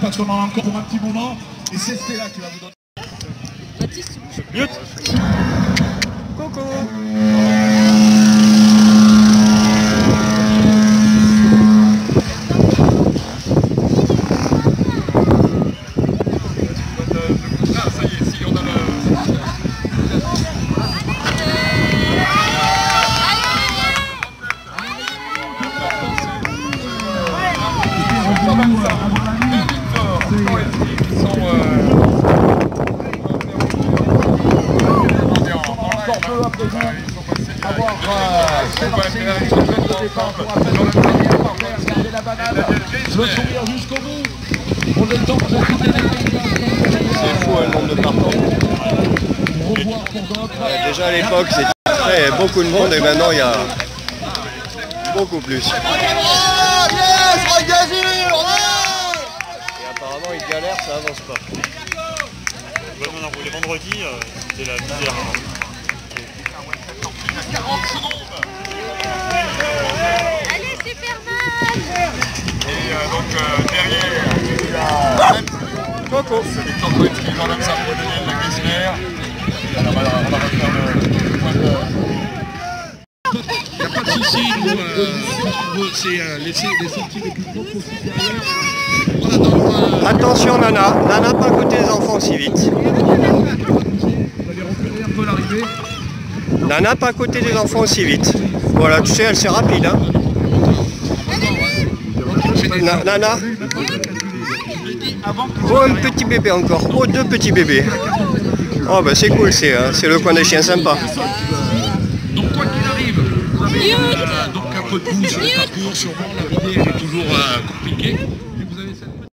parce qu'on en a encore pour un petit moment. Et c'est Stella qui va vous donner. Mute Ah, ça y est, si on a le. Ils sont. euh, Le sourire jusqu'au bout. On a le temps C'est fou le nombre de. Euh, Déjà à l'époque c'était très beaucoup de monde et maintenant il y a beaucoup plus. Et apparemment ils galèrent, ça avance pas. Ouais, non, non, les vendredis, euh, c'était la misère. hein. Allez, Superman Et euh, donc euh, derrière, il y a Coco c'est les corporates qui vendent comme ça pour donner la cuisinière. Alors on va, on va refaire le, point de. Il n'y a pas de souci, nous, euh, c'est euh, laisser les sorties les plus propres le coin, Attention Nana, Nana pas à côté des enfants aussi vite. vous allez reculer un peu l'arrivée. Nana pas à côté des enfants aussi vite. Voilà, tu sais, elle c'est rapide. Hein. Na- Nana Oh, un petit bébé encore. Oh, deux petits bébés. Oh, bah c'est cool, c'est c'est le coin des chiens sympa. Donc quoi qu'il arrive, vous avez euh, donc un peu de boue sur le parcours, sûrement l'arrivée elle est toujours euh, compliquée. Du